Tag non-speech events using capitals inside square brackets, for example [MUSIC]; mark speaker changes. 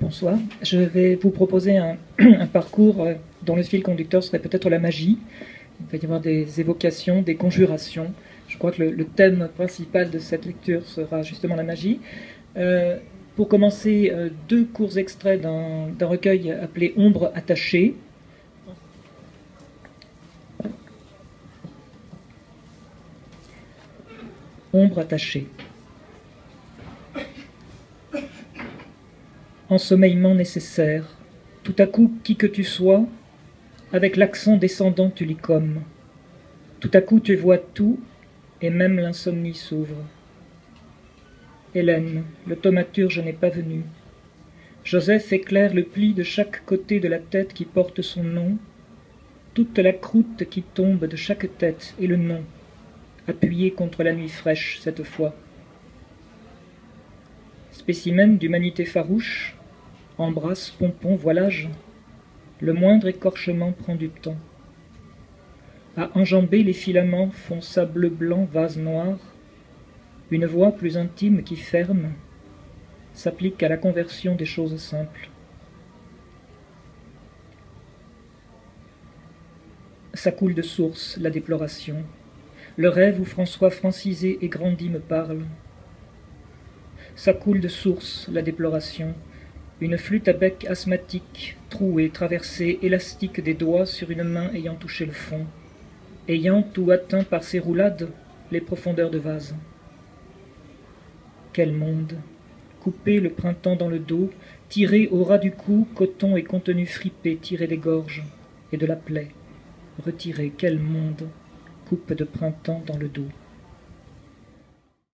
Speaker 1: Bonsoir. Je vais vous proposer [CLEARS THROAT] un, parcours euh, dont le fil conducteur serait peut-être la magie. Il va y avoir des évocations, des conjurations. Je crois que le, thème principal de cette lecture sera justement la magie. Euh, pour commencer, euh, deux courts extraits d'un recueil appelé Ombre attachée. Ombre attachée. Ensommeillement nécessaire. Tout à coup, qui que tu sois, avec l'accent descendant, tu lis comme. Tout à coup, tu vois tout, et même l'insomnie s'ouvre. Hélène, le thaumaturge n'est pas venu. Joseph éclaire le pli de chaque côté de la tête qui porte son nom, toute la croûte qui tombe de chaque tête et le nom, appuyé contre la nuit fraîche cette fois. Spécimen d'humanité farouche, embrasse, pompon, voilage, le moindre écorchement prend du temps. À enjamber les filaments font sable blanc, vase noir, une voix plus intime qui ferme s'applique à la conversion des choses simples. Ça coule de source, la déploration. Le rêve où François francisé et grandi me parle. Ça coule de source, la déploration. Une flûte à bec asthmatique, trouée, traversée, élastique des doigts sur une main ayant touché le fond, ayant ou atteint par ses roulades les profondeurs de vase. Quel monde Couper le printemps dans le dos, tirer au ras du cou coton et contenu fripé tiré des gorges et de la plaie. Retirer, quel monde Coupe de printemps dans le dos.